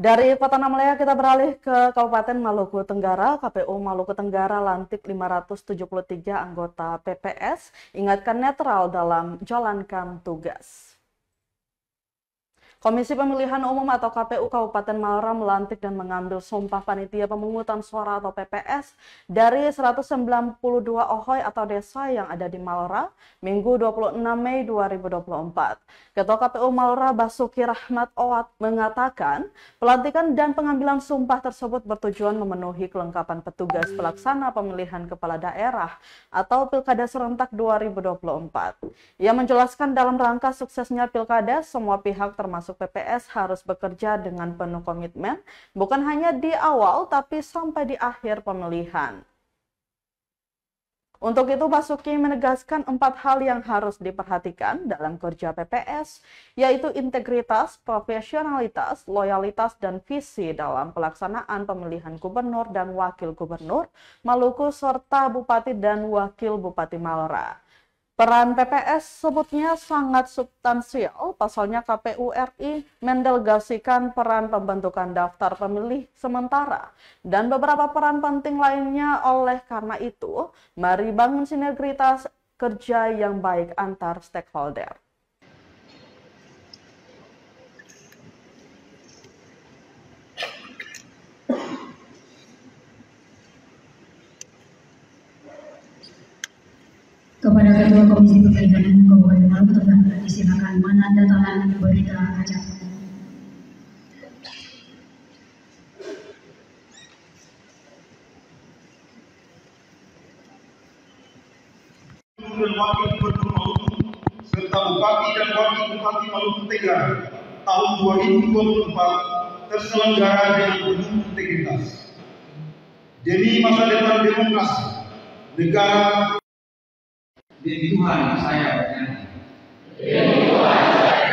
Dari Kota Namelea kita beralih ke Kabupaten Maluku Tenggara. KPU Maluku Tenggara lantik 573 anggota PPS, ingatkan netral dalam jalankan tugas. Komisi Pemilihan Umum atau KPU Kabupaten Malra melantik dan mengambil sumpah panitia pemungutan suara atau PPS dari 192 OHOI atau desa yang ada di Malra Minggu 26 Mei 2024. Ketua KPU Malra Basuki Rahmat Owat mengatakan pelantikan dan pengambilan sumpah tersebut bertujuan memenuhi kelengkapan petugas pelaksana pemilihan kepala daerah atau Pilkada serentak 2024. Ia menjelaskan dalam rangka suksesnya Pilkada semua pihak termasuk masuk PPS harus bekerja dengan penuh komitmen, bukan hanya di awal tapi sampai di akhir pemilihan. Untuk itu Basuki menegaskan empat hal yang harus diperhatikan dalam kerja PPS, yaitu integritas, profesionalitas, loyalitas, dan visi dalam pelaksanaan pemilihan gubernur dan wakil gubernur Maluku serta bupati dan wakil bupati Malra. Peran PPS sebutnya sangat substansial, pasalnya KPU RI mendelegasikan peran pembentukan daftar pemilih sementara dan beberapa peran penting lainnya oleh karena itu, mari bangun sinergitas kerja yang baik antar stakeholder. Kepada Ketua Komisi Umum Kabupaten Maluku Tengah, disilakan menandatangani berita acara. wakil gubernur Maluku serta bupati dan wakil bupati Maluku Tengah tahun 2024 terselenggara dengan penuh integritas. Demi masa depan demokrasi, negara Demi Tuhan saya berjanji. Demi Tuhan saya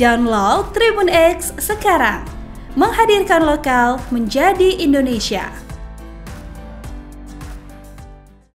Download Tribun X sekarang. Menghadirkan lokal menjadi Indonesia.